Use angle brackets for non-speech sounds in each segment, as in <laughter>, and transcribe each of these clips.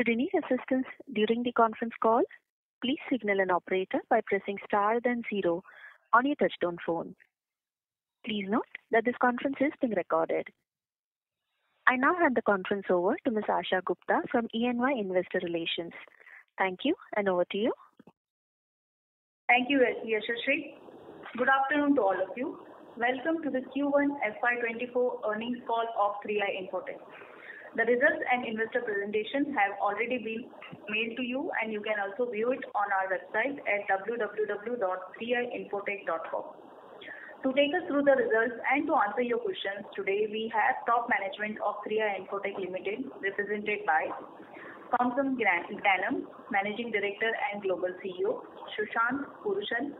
Should you need assistance during the conference call, please signal an operator by pressing star then zero on your touchtone phone. Please note that this conference is being recorded. I now hand the conference over to Ms. Asha Gupta from EY Investor Relations. Thank you, and over to you. Thank you, Yashaswi. Good afternoon to all of you. Welcome to the Q1 FY24 earnings call of 3i Infotech. The results and investor presentation have already been mailed to you, and you can also view it on our website at www.3iinfotech.com. To take us through the results and to answer your questions today, we have top management of 3i Infotech Limited, represented by Thompson Gnanam, Managing Director and Global CEO, Sushant Purushan,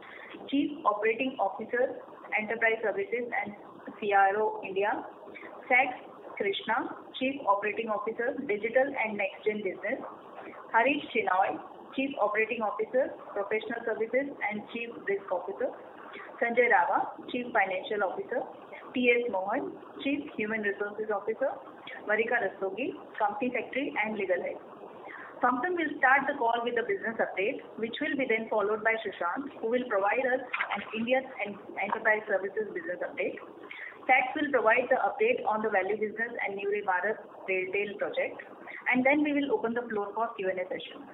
Chief Operating Officer, Enterprise Services and CRO India, Sat Krishna, Chief Operating Officer, Digital and Next-Gen Business, Harish Shenoy, Chief Operating Officer, Professional Services and Chief Risk Officer, Sanjay Rawa, Chief Financial Officer, T.S. Mohan, Chief Human Resources Officer, Varika Rastogi, Company Secretary and Legal Head. Thompson will start the call with a business update, which will be then followed by Sushant, who will provide us an India and Enterprise Services business update. Sat will provide the update on the value business and NuRe Bharat Rail project, and then we will open the floor for Q&A session.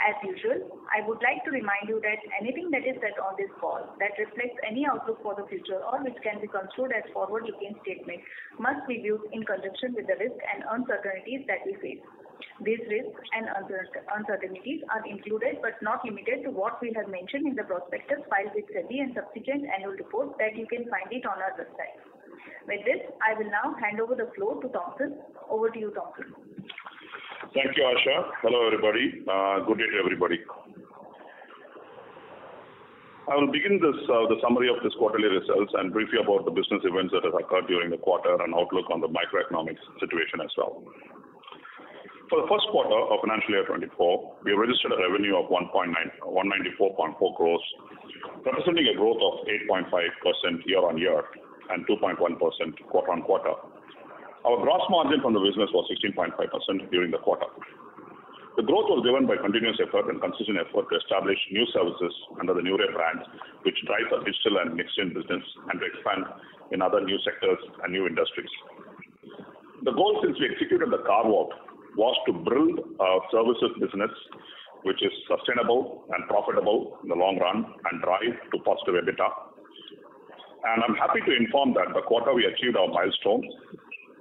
As usual, I would like to remind you that anything that is said on this call that reflects any outlook for the future or which can be construed as forward-looking statement, must be viewed in conjunction with the risks and uncertainties that we face. These risks and uncertainties are included, but not limited to, what we have mentioned in the prospectus filed with SEBI and subsequent annual reports that you can find it on our website. With this, I will now hand over the floor to Thompson. Over to you, Thompson. Thank you, Asha. Hello, everybody. Uh, good day to everybody. I will begin this, uh, the summary of this quarterly results and brief you about the business events that have occurred during the quarter and outlook on the microeconomic situation as well. For the first quarter of financial year 2024, we have registered a revenue of 194.4 crores, representing a growth of 8.5% year-on-year and 2.1% quarter-on-quarter. Our gross margin from the business was 16.5% during the quarter. The growth was driven by continuous effort and consistent effort to establish new services under the NuRe brand, which drives our digital and next-gen business and to expand in other new sectors and new industries. The goal since we executed the carve-out was to build a services business which is sustainable and profitable in the long run and drive to positive EBITDA. I'm happy to inform that the quarter we achieved our milestone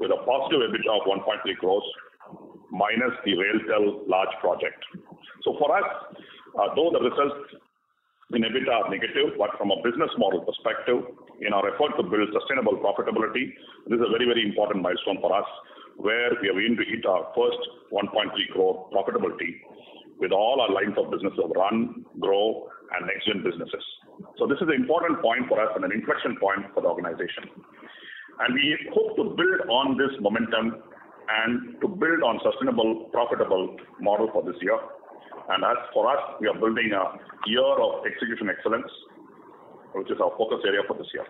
with a positive EBITDA of 1.3 crores, minus the RailTel large project. So for us, uh, though the results in EBITDA are negative, but from a business model perspective, in our effort to build sustainable profitability, this is a very, very important milestone for us, where we are going to hit our first 1.3 crore profitability with all our lines of business of run, grow, and next-gen businesses. So this is an important point for us and an inflection point for the organization. And we hope to build on this momentum and to build on sustainable, profitable model for this year. And as for us, we are building a year of execution excellence, which is our focus area for this year.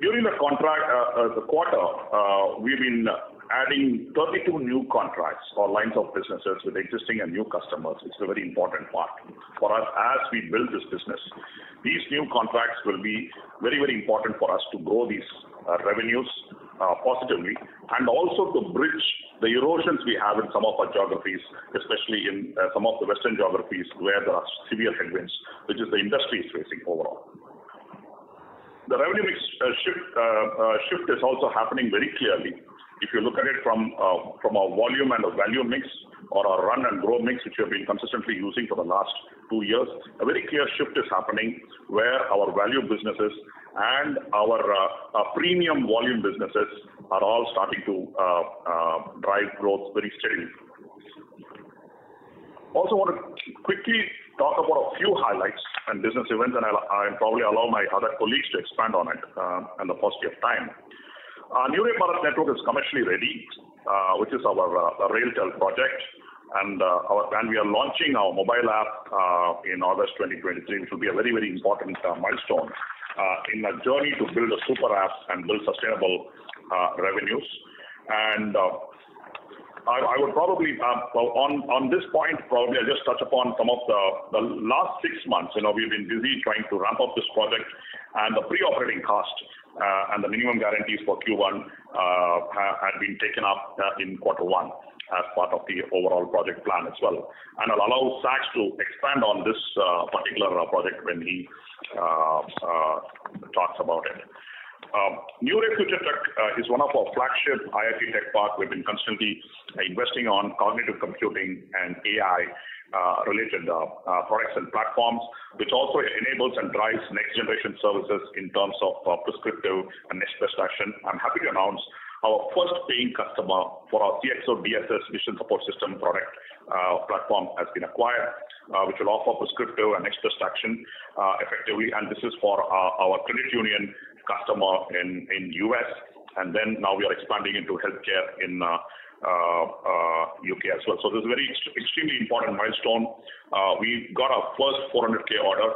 During the contract, uh, uh, the quarter, uh, we've been adding 32 new contracts or lines of businesses with existing and new customers. It's a very important part for us as we build this business. These new contracts will be very, very important for us to grow these uh, revenues uh, positively, and also to bridge the erosions we have in some of our geographies, especially in uh, some of the western geographies, where there are severe headwinds, which is the industry is facing overall. The revenue mix shift is also happening very clearly. If you look at it uh, from a volume and a value mix or a run and grow mix, which we have been consistently using for the last two years, a very clear shift is happening where our value businesses and our uh, uh, premium volume businesses are all starting to drive growth very steadily. Also want to quickly talk about a few highlights and business events, and I'll probably allow my other colleagues to expand on it in the paucity of time. Uh, our NuRe Bharat network is commercially ready, uh, which is our uh, RailTel project. And we are launching our mobile app in August 2023, which will be a very, very important milestone in a journey to build a super app and build sustainable revenues. And I would probably, on this point, probably I'll just touch upon some of the last six months. You know, we've been busy trying to ramp up this project and the pre-operating cost Uh, and the minimum guarantees for Q1 uh, had been taken up uh, in quarter one as part of the overall project plan as well. And I'll allow Sachs to expand on this particular project when he talks about it. Um, NuRe FutureTech is one of our flagship IIT Tech Park. We've been constantly investing on cognitive computing and AI related uh, products and platforms, which also enables and drives next generation services in terms of prescriptive and next action. I'm happy to announce our first paying customer for our CXO DSS Vision Support System product uh, platform has been acquired, uh, which will offer prescriptive and next best action effectively. And this is for our credit union customer in U.S. And then now we are expanding into healthcare in Uh, uh, U.K. as well. So this is a very extremely important milestone. Uh, we got our first 400K order,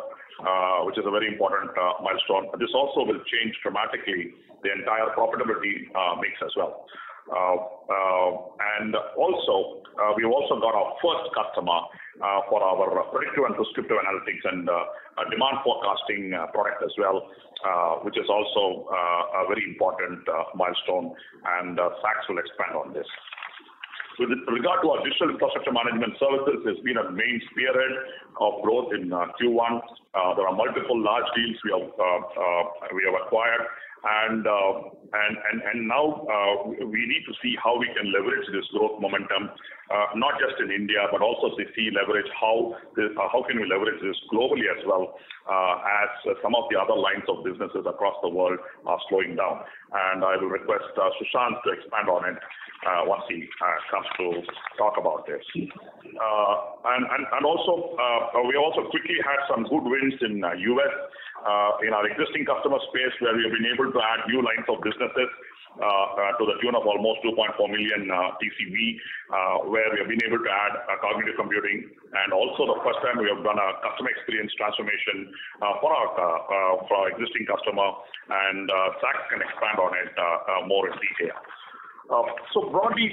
which is a very important milestone. This also will change dramatically the entire profitability mix as well. And also, We also got our first customer Uh, for our uh, predictive and prescriptive analytics and uh, uh demand forecasting product as well, which is also a very important milestone, and uh, Sachs will expand on this. With regard to our digital infrastructure management services, it's been a main spearhead of growth in Q1. There are multiple large deals we have, we have acquired. And uh and and now uh, we need to see how we can leverage this growth momentum, uh, not just in India, but also to see leverage how uh, how can we leverage this globally as well, as some of the other lines of businesses across the world are slowing down. And I will request Sushant to expand on it once he comes to talk about this. Uh and and also uh we also quickly had some good wins in U.S. Uh, in our existing customer space, where we have been able to add new lines of businesses uh, uh, to the tune of almost $2.4 million TCV, where we have been able to add cognitive computing. And also the first time we have done a customer experience transformation for our for existing customer, and Sachs can expand on it more in detail. Uh so broadly,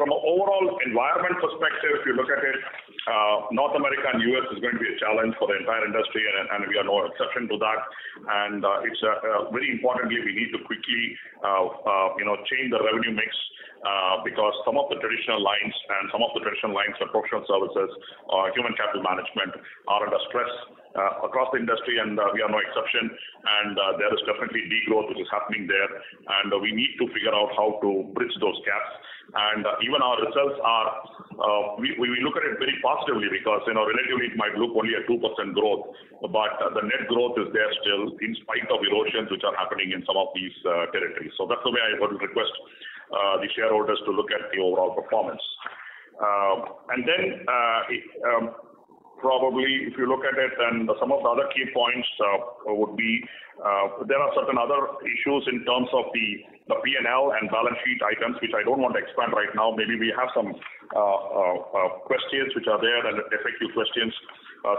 from an overall environment perspective, if you look at it, Uh, North America and U.S. is going to be a challenge for the entire industry, and we are no exception to that. And uh, it's uh, very importantly, we need to quickly, you know, change the revenue mix, because some of the traditional lines and some of the traditional lines for professional services or human capital management are under stress Uh, across the industry, and uh, we are no exception. And uh, there is definitely degrowth which is happening there, and we need to figure out how to bridge those gaps. And even our results are, we look at it very positively because, you know, relatively it might look only a 2% growth, but the net growth is there still in spite of erosions which are happening in some of these territories. So that's the way I would request the shareholders to look at the overall performance. Um, Probably if you look at it and some of the other key points uh, would be uh, there are certain other issues in terms of the P&L and balance sheet items, which I don't want to expand right now. Maybe we have some uh, questions which are there and effective questions.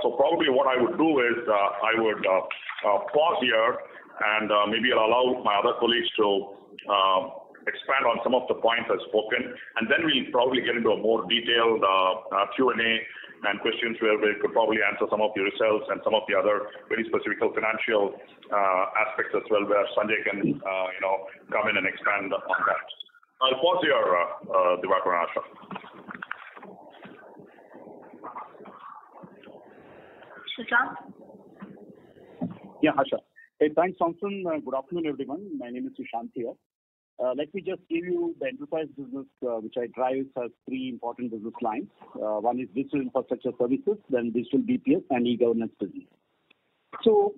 So probably what I would do is I would pause here and maybe I'll allow my other colleagues to expand on some of the points I've spoken. And then we'll probably get into a more detailed uh, uh, Q&A and questions where we could probably answer some of the results and some of the other very specific financial uh, aspects as well, where Sanjay can you know come in and expand on that. I'll pause here, Diwakar and Asha. Sushant? Yeah, Asha. Hey, thanks, Thompson. Good afternoon, everyone. My name is Sushant here. Uh, let me just give you the enterprise business, uh, which I drive as three important business lines. Uh, one is digital infrastructure services, then digital BPS and e-governance business. So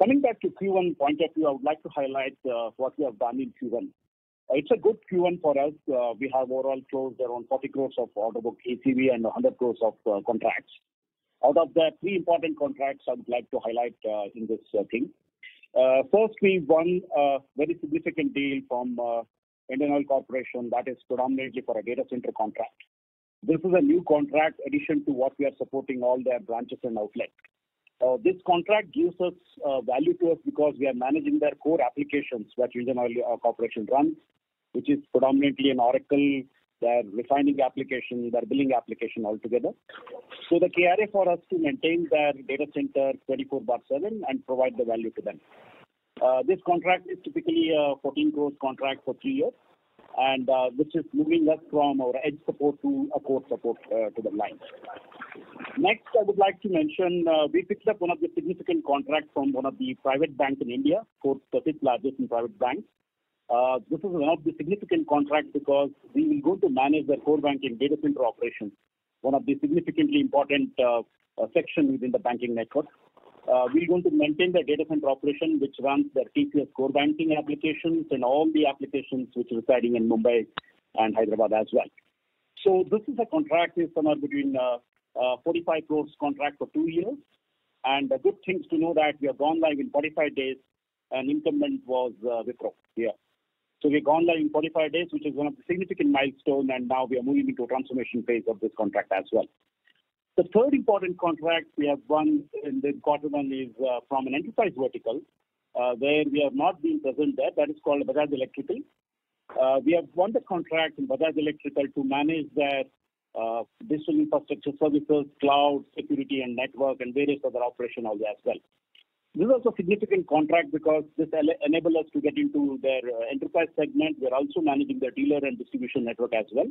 coming back to Q1 point of view, I would like to highlight what we have done in Q1. It's a good Q1 for us. We have overall closed around 40 crores of order book ACV and 100 crores of contracts. Out of that, three important contracts I would like to highlight in this thing. First, we won a very significant deal from uh, Indian Oil Corporation that is predominantly for a data center contract. This is a new contract addition to what we are supporting all their branches and outlets. Uh, This contract gives us uh, value to us because we are managing their core applications that Indian Oil Corporation runs, which is predominantly an Oracle their refining application, their billing application altogether. So the KRA for us to maintain their data center 24 bar 7 and provide the value to them. Uh, this contract is typically a 14 crores contract for three years, and uh, which is moving us from our edge support to a core support uh, to the line. Next, I would like to mention uh, we picked up one of the significant contracts from one of the private banks in India, fourth, fifth largest in private banks. Uh, this is one of the significant contracts because we will go to manage their core banking data center operations, one of the significantly important uh, uh, section within the banking network. Uh, we're going to maintain the data center operation, which runs their TCS core banking applications and all the applications which are residing in Mumbai and Hyderabad as well. So this is a contract is somewhere between uh, uh, 45 crores contract for two years. And the good things to know that we have gone live in 45 days, and incumbent was uh, Wipro here. So we've gone live in 45 days, which is one of the significant milestones, and now we are moving into a transformation phase of this contract as well. The third important contract we have won in this quarter one is uh, from an enterprise vertical, uh, where we have not been present there. That is called Bajaj Electrical. Uh, we have won the contract in Bajaj Electrical to manage their uh, digital infrastructure services, cloud, security, and network, and various other operations also as well. This is also a significant contract because this enables us to get into their uh, enterprise segment. We're also managing their dealer and distribution network as well.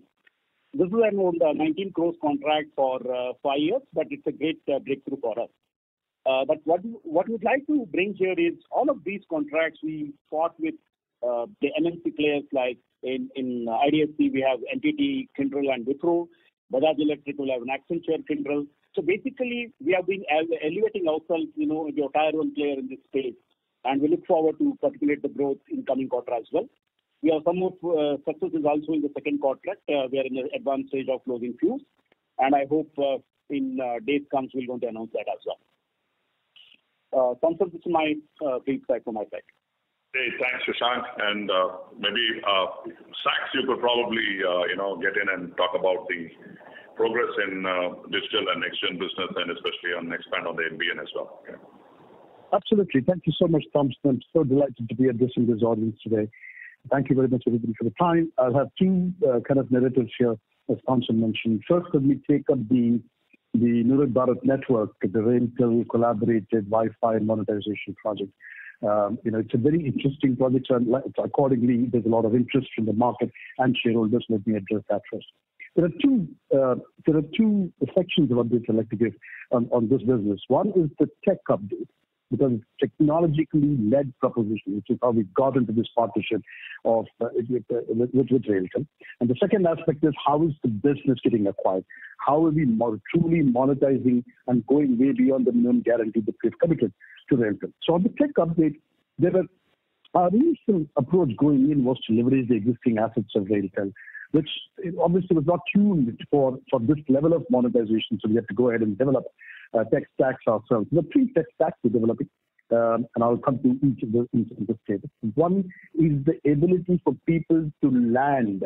This is around uh, 19 crores contract for uh, five years, but it's a great breakthrough for us. but what what we'd like to bring here is all of these contracts we fought with the MNC players like in, in IDFC we have NTT, Kyndryl and Wipro. Bajaj Electric will have an Accenture, Kyndryl. So basically, we have been elevating ourselves, you know, a tier one player in this space, and we look forward to particulate the growth in coming quarter as well. We have some of uh, successes also in the second contract. Uh, we are in the advanced stage of closing few, and I hope uh, in days comes we're going to announce that as well. Uh, Thompson, this is my feedback from my side. Hey, thanks, Shashank. And uh, maybe uh, Sachs, you could probably uh, you know get in and talk about the progress in digital and next-gen business, and especially on expand on the NBN as well. Absolutely. Thank you so much, Thompson. I'm so delighted to be addressing this audience today. Thank you very much, everybody, for the time. I'll have two uh, kind of narratives here, as Thompson mentioned. First, let me take up the the NuRe Bharat network, the RailTel collaborated Wi-Fi monetization project. Um, you know, it's a very interesting project, and accordingly, there's a lot of interest from the market and shareholders. Let me address that first. There are two uh, there are two sections of updates I'd like to give on, on this business. One is the tech update because it's technologically led proposition, which is how we got into this partnership of uh, with, uh, with, with RailTel. And the second aspect is how is the business getting acquired? How are we more, truly monetizing and going way beyond the minimum guarantee that we've committed to RailTel? So on the tech update, there were our initial approach going in was to leverage the existing assets of RailTel which obviously was not tuned for, for this level of monetization. So we had to go ahead and develop uh, tech stacks ourselves. The three tech stacks we're developing, um, and I'll come to each of the, each of the stages. One is the ability for people to land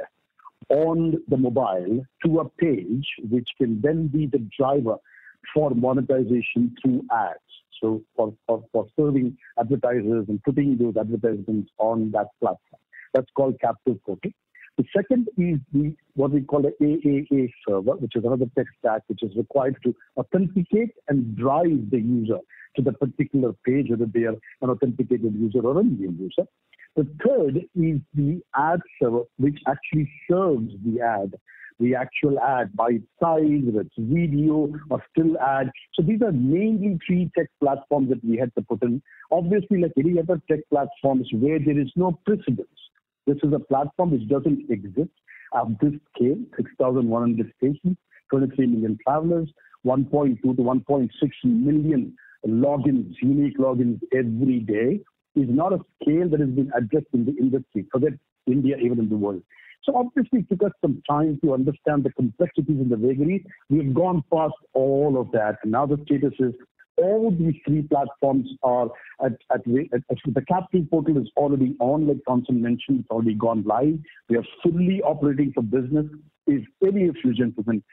on the mobile to a page which can then be the driver for monetization through ads. So for, for, for serving advertisers and putting those advertisements on that platform. That's called captive portal. The second is the what we call the AAA server, which is another tech stack which is required to authenticate and drive the user to the particular page, whether they are an authenticated user or a new user. The third is the ad server, which actually serves the ad, the actual ad by its size, whether it's video or still ad. So these are mainly three tech platforms that we had to put in. Obviously, like any other tech platforms where there is no precedence this is a platform which doesn't exist at this scale, 6,100 stations, 23 million travelers, 1.2 to 1.6 million logins, unique logins every day is not a scale that has been addressed in the industry, forget India, even in the world. So obviously it took us some time to understand the complexities and the vagaries. We've gone past all of that. And now the status is all these three platforms are at, at, at, the captive portal is already on, like Thompson mentioned, it's already gone live. We are fully operating for business. If any of you gentlemen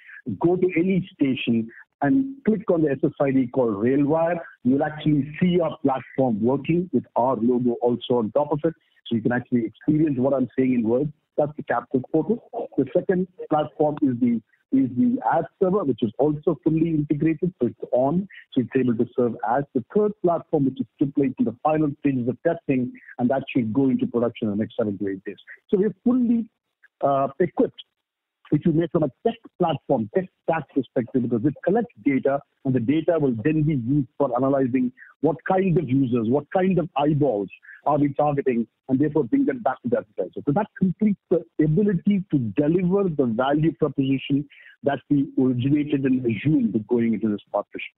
go to any station and click on the SSID called Railwire, you'll actually see our platform working with our logo also on top of it. So you can actually experience what I'm saying in words. That's the captive portal. The second platform is the is the ad server, which is also fully integrated, so it's on, so it's able to serve as The third platform, which is still in the final stages of testing, and that should go into production in the next seven to eight days. So we're fully uh, equipped which we make from a tech platform, tech stack perspective, because it collects data and the data will then be used for analyzing what kind of users, what kind of eyeballs are we targeting, and therefore bring them back to the advertiser. So that completes the ability to deliver the value proposition that we originated and assumed going into this partnership.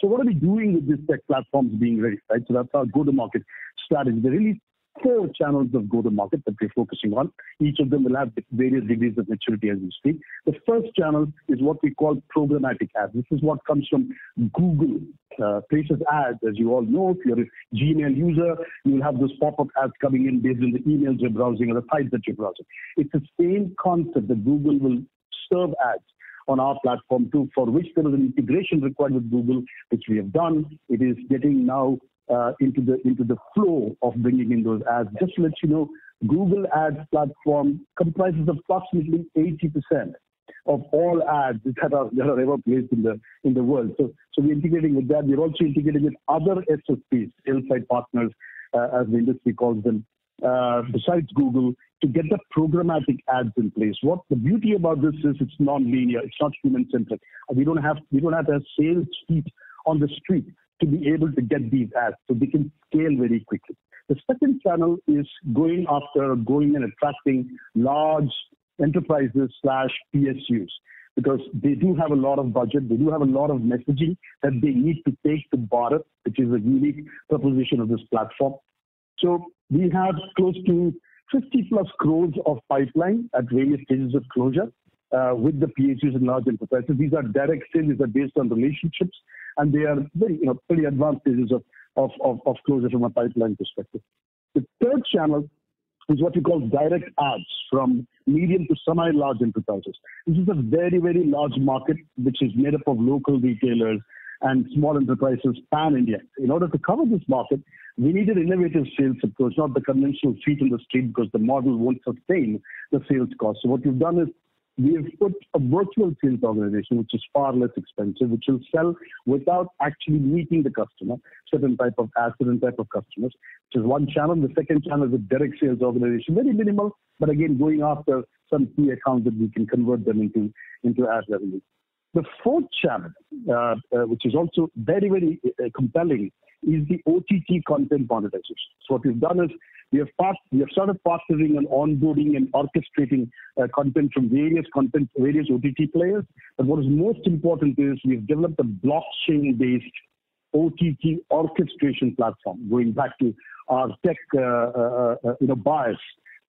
So what are we doing with these tech platforms being ready, right? So that's our go-to-market strategy. They really four channels of go-to-market that we're focusing on. Each of them will have various degrees of maturity as we speak. The first channel is what we call programmatic ads. This is what comes from Google. Uh, places ads, as you all know, if you're a Gmail user, you'll have those pop-up ads coming in based on the emails you're browsing or the sites that you're browsing. It's the same concept that Google will serve ads on our platform too, for which there is an integration required with Google, which we have done. It is getting now uh, into the into the flow of bringing in those ads. Just to let you know, Google Ads platform comprises approximately 80% of all ads <laughs> that are that are ever placed in the in the world. So so we're integrating with that. We're also integrating with other SSPs, sales side partners, uh, as the industry calls them, uh, besides Google, to get the programmatic ads in place. What the beauty about this is it's non-linear, it's not human-centric. We don't have we don't have have sales feet on the street to be able to get these ads so they can scale very quickly. The second channel is going after going and attracting large enterprises slash PSUs because they do have a lot of budget, they do have a lot of messaging that they need to take to Bharat, which is a unique proposition of this platform. So we have close to 50 plus crores of pipeline at various stages of closure uh, with the PSUs and large enterprises. These are direct sales, these are based on relationships, and they are very, you know, pretty advanced stages of, of, of, of closure from a pipeline perspective. The third channel is what we call direct ads from medium to semi-large enterprises. This is a very, very large market which is made up of local retailers and small enterprises pan-India. In order to cover this market, we need an innovative sales approach, not the conventional feet in the street because the model won't sustain the sales cost. So what we've done is we have put a virtual sales organization, which is far less expensive, which will sell without actually meeting the customer, certain type of ads, certain type of customers, which is one channel. The second channel is a direct sales organization, very minimal, but again, going after some key accounts that we can convert them into, into ad revenue. The fourth channel, uh, uh, which is also very, very uh, compelling, is the OTT content monetization. So what we've done is we have, we have started partnering and onboarding and orchestrating uh, content from various content, various OTT players. But what is most important is we've developed a blockchain-based OTT orchestration platform, going back to our tech, uh, uh, uh you know, bias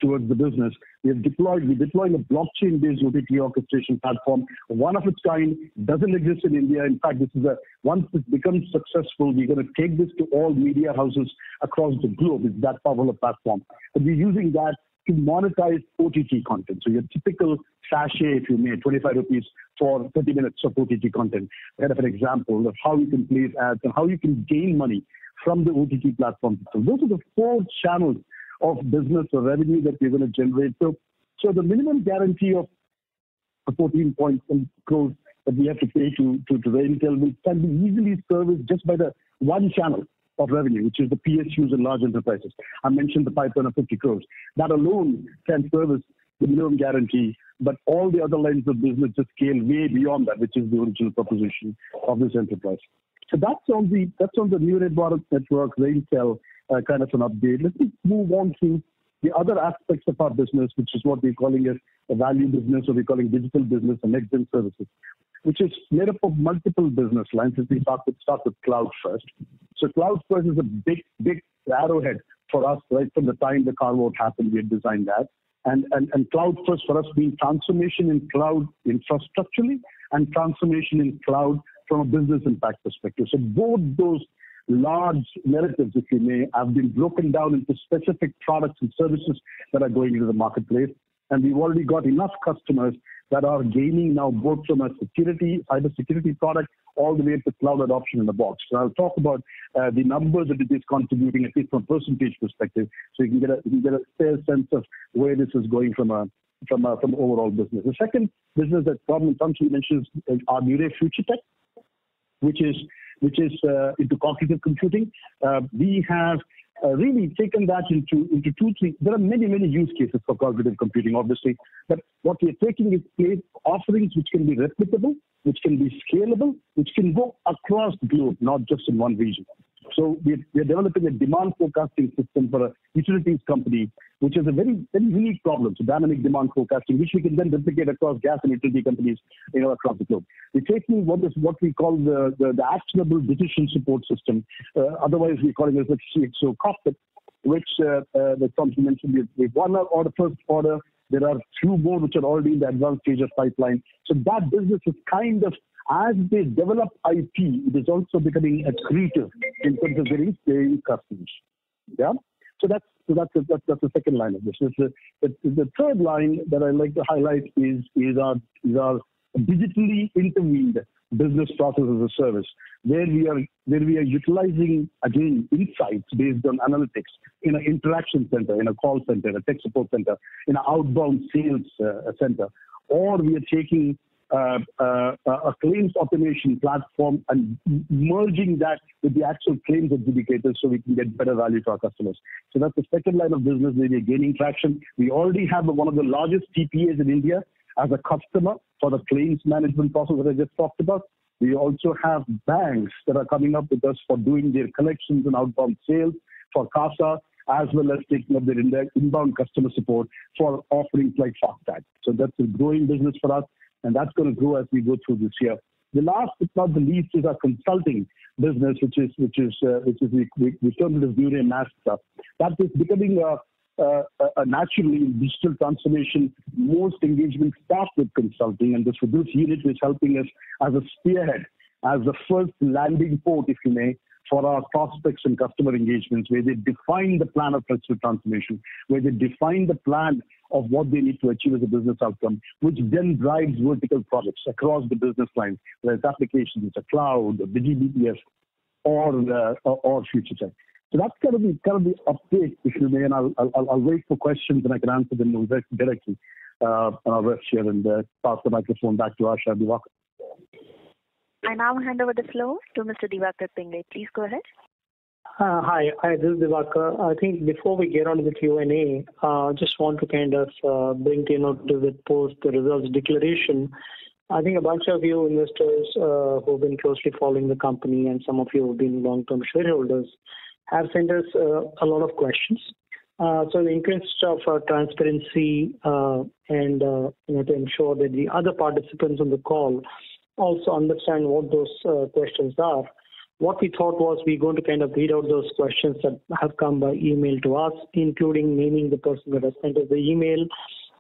towards the business. We have deployed, we deployed a blockchain-based OTT orchestration platform, one of its kind, doesn't exist in India. In fact, this is a, once it becomes successful, we're going to take this to all media houses across the globe. It's that powerful platform. But we're using that to monetize OTT content. So your typical sachet, if you may, 25 rupees for 30 minutes of OTT content. Kind of an example of how you can place ads and how you can gain money from the OTT platform. So those are the four channels of business or revenue that we're going to generate. So, so the minimum guarantee of 14 point crores that we have to pay to, to, to the RailTel will can be easily serviced just by the one channel of revenue, which is the PSUs and large enterprises. I mentioned the pipeline of 50 crores. That alone can service the minimum guarantee, but all the other lines of business just scale way beyond that, which is the original proposition of this enterprise. So that's on the that's on the new network network, RailTel uh, kind of an update. Let me move on to the other aspects of our business, which is what we're calling as a value business, or we're calling digital business and next-gen services, which is made up of multiple business lines. If we start with, start with cloud first. So cloud first is a big, big arrowhead for us right from the time the carve-out happened. We had designed that. And, and, and cloud first for us being transformation in cloud infrastructurally and transformation in cloud from a business impact perspective. So both those large narratives, if you may, have been broken down into specific products and services that are going into the marketplace. And we've already got enough customers that are gaining now both from a security, cyber security product all the way to cloud adoption in the box. So I'll talk about uh, the numbers that it is contributing, at least from percentage perspective, so you can get a you can get a fair sense of where this is going from a from a, from overall business. The second business that Tom and Thompson mentions is our NuRe FutureTech, which is which is uh, into cognitive computing. Uh, we have uh, really taken that into, into two, three. There are many, many use cases for cognitive computing, obviously. But what we're taking is place offerings which can be replicable, which can be scalable, which can go across the globe, not just in one region. So we're, we're developing a demand forecasting system for a utilities company, which is a very, very unique problem. So dynamic demand forecasting, which we can then replicate across gas and utility companies, you know, across the globe. We're taking what is what we call the, the, the actionable decision support system. Uh, otherwise, we're calling it CXO cockpit, which uh, uh, the Thompson mentioned. We've, we've won our order, first order. There are few more which are already in the advanced stage of pipeline. So that business is kind of as they develop IP, it is also becoming accretive in terms of getting paying customers. Yeah. So that's so that's a, that's, that's the second line of business. The, the, the third line that I like to highlight is is our is our digitally intervened business process as a service, where we are where we are utilizing again insights based on analytics in an interaction center, in a call center, a tech support center, in an outbound sales uh, center, or we are taking uh, uh, a claims automation platform and merging that with the actual claims adjudicators so we can get better value to our customers. So that's the second line of business where we're gaining traction. We already have one of the largest TPAs in India as a customer for the claims management process that I just talked about. We also have banks that are coming up with us for doing their collections and outbound sales for CASA, as well as taking up their inbound customer support for offerings like FASTag. So that's a growing business for us and that's going to grow as we go through this year. The last but not the least is our consulting business, which is which is uh, which is we, we, we term it as Murray Master. That is becoming a, a, a naturally digital transformation. Most engagement start with consulting, and this this unit is helping us as a spearhead, as the first landing port, if you may, for our prospects and customer engagements, where they define the plan of digital transformation, where they define the plan of what they need to achieve as a business outcome, which then drives vertical projects across the business lines, whether it's applications, a cloud, the GBPS, or, uh, or future tech. So that's kind of the kind of the update, if you may, and I'll I'll, I'll wait for questions and I can answer them directly. Uh, and I'll rest here and uh, pass the microphone back to Asha Diwakar. I now hand over the floor to Mr. Diwakar Pingle. Please go ahead. Uh, hi, hi, this is Diwakar. I think before we get on to the Q&A, uh, just want to kind of uh, bring to you notice that post the results declaration, I think a bunch of you investors uh, who have been closely following the company and some of you who have been long-term shareholders have sent us uh, a lot of questions. Uh, so, the interest of uh, transparency uh, and uh, you know to ensure that the other participants on the call also understand what those uh, questions are, what we thought was we're going to kind of read out those questions that have come by email to us, including naming the person that has sent us the email,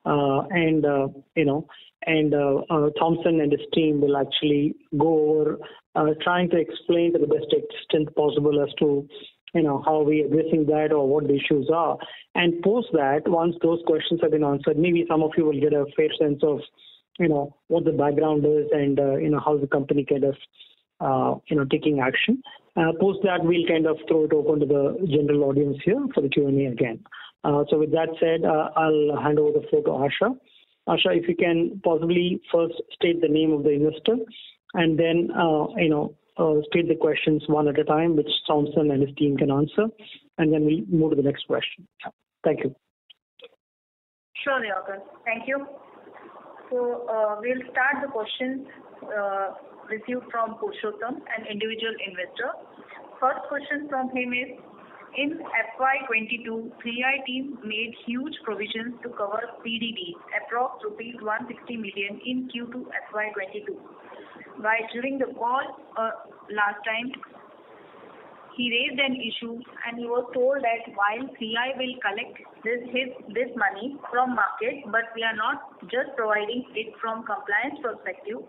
uh, and uh, you know, and uh, uh Thompson and his team will actually go over uh, trying to explain to the best extent possible as to you know how we are addressing that or what the issues are, and post that once those questions have been answered, maybe some of you will get a fair sense of you know what the background is and uh, you know how the company kind of uh, you know, taking action. Uh, post that, we'll kind of throw it open to the general audience here for the Q&A again. Uh, so with that said, uh, I'll hand over the floor to Asha. Asha, if you can possibly first state the name of the investor and then, uh, you know, state the questions one at a time, which Thompson and his team can answer, and then we'll move to the next question. Thank you. Sure, Yogan. Thank you. So we'll start the questions received from Purushottam, an individual investor. First question from him is, in FY22, 3i team made huge provisions to cover PDD, approx rupees 160 million in Q2 FY22. While during the call uh, last time, he raised an issue and he was told that while 3i will collect this his, this money from market, but we are not just providing it from compliance perspective.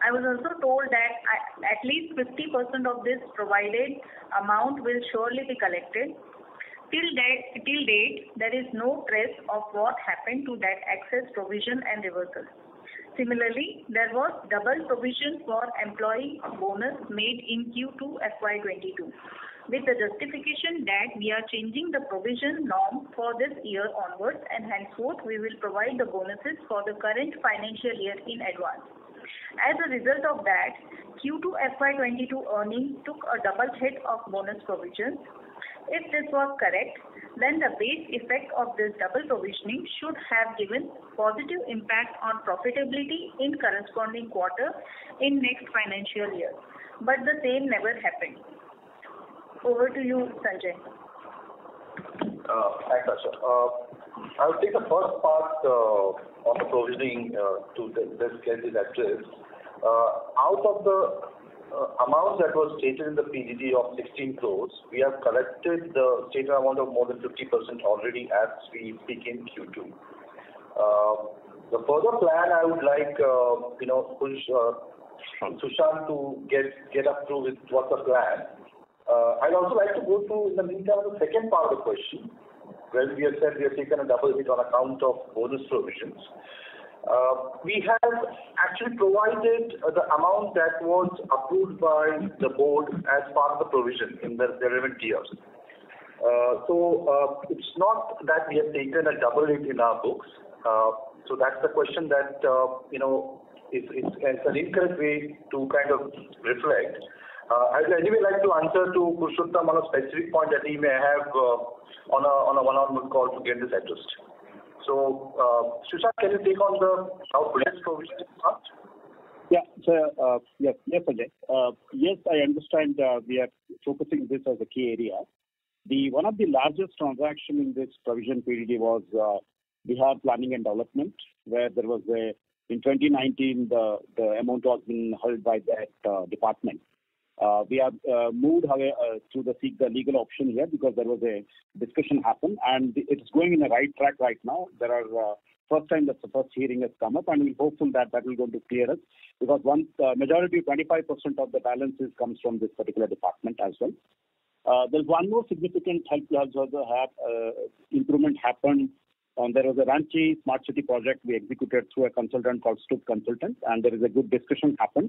I was also told that at least 50% of this provided amount will surely be collected. Till date, till date, there is no trace of what happened to that excess provision and reversal. Similarly, there was double provision for employee bonus made in Q2 FY22, with the justification that we are changing the provision norm for this year onwards, and henceforth we will provide the bonuses for the current financial year in advance. As a result of that, Q2 FY22 earnings took a double hit of bonus provisions. If this was correct, then the base effect of this double provisioning should have given positive impact on profitability in corresponding quarter in next financial year. But the same never happened. Over to you, Sanjay. Uh, thanks, Asha. Uh, I'll take the first part uh, on the provisioning to this get it addressed. Out of the amount that was stated in the PDD of 16 crores, we have collected the stated amount of more than 50% already as we speak in Q2. The further plan I would like, you know, push Sushant to get us through with what's the plan. Uh, I'd also like to go through in the meantime the second part of the question, where we have said we have taken a double hit on account of bonus provisions. Uh, we have actually provided the amount that was approved by the board as part of the provision in the relevant years. Uh, so it's not that we have taken a double hit in our books. Uh so that's the question that, you know, it's an incorrect way to kind of reflect. Uh, I'd anyway like to answer to Purushottam on a specific point that he may have uh, on a one-on-one call to get this addressed. Sushant, uh, can you take on the how is part? Yes, Sanjay. Yes, I understand, we are focusing this as a key area. The one of the largest transaction in this provision PDD was Bihar Planning and Development, where there was a in 2019, the amount was being held by that department. Uh, we have uh, moved uh, to seek the legal option here because there was a discussion happen, and it's going in the right track right now. There are first time that the first hearing has come up, and we're hopeful that that will going to clear us. Because once majority, 25% of the balances comes from this particular department as well. There's one more significant help also have, improvement happened. Um, there was a Ranchi Smart City project we executed through a consultant called Stoop Consultants, and there is a good discussion happened.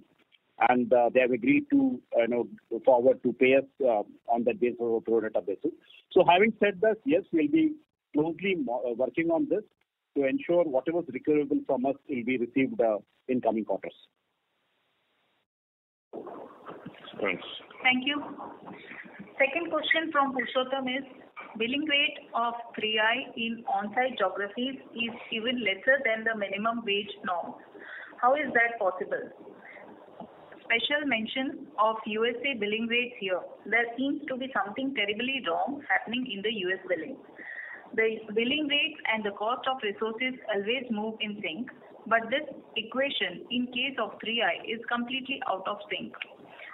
And uh, they have agreed to, you know, forward to pay us uh, on that basis or pro rata basis. So having said that, yes, we'll be closely uh, working on this to ensure whatever is recoverable from us will be received in coming quarters. Thanks. Thank you. Second question from Purushottam is, billing rate of 3i in on-site geographies is even lesser than the minimum wage norm. How is that possible? Special mention of USA billing rates here. There seems to be something terribly wrong happening in the US billing. The billing rates and the cost of resources always move in sync, but this equation in case of 3i is completely out of sync.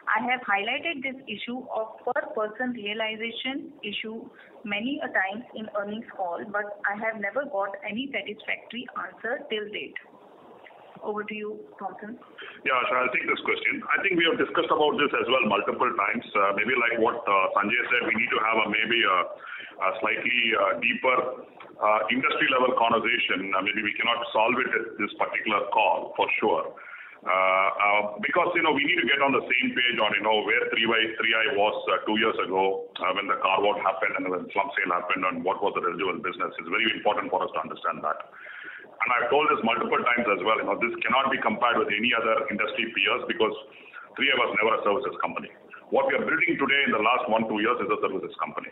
I have highlighted this issue of per person realization issue many a times in earnings call, but I have never got any satisfactory answer till date. Over to you, Thompson. Yeah, I'll take this question. I think we have discussed about this as well multiple times. Uh, maybe like what uh, Sanjay said, we need to have a maybe uh, a slightly deeper industry level conversation. Maybe we cannot solve it at this particular call for sure. Because, you know, we need to get on the same page on, you know, where 3i was two years ago, when the carve-out happened and when slump sale happened and what was the residual business. It's very important for us to understand that. I've told this multiple times as well, you know, this cannot be compared with any other industry peers because 3i was never a services company. What we are building today in the last one, two years is a services company.